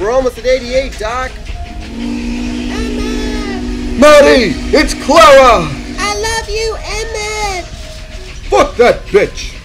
We're almost at 88, Doc. Emma! Maddie, it's Clara! I love you, Emma! Fuck that bitch!